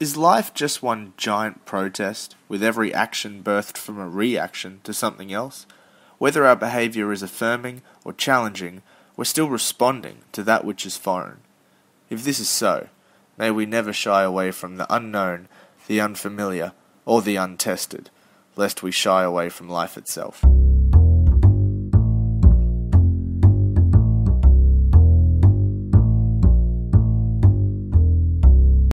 Is life just one giant protest, with every action birthed from a reaction to something else? Whether our behaviour is affirming or challenging, we're still responding to that which is foreign. If this is so, may we never shy away from the unknown, the unfamiliar, or the untested, lest we shy away from life itself.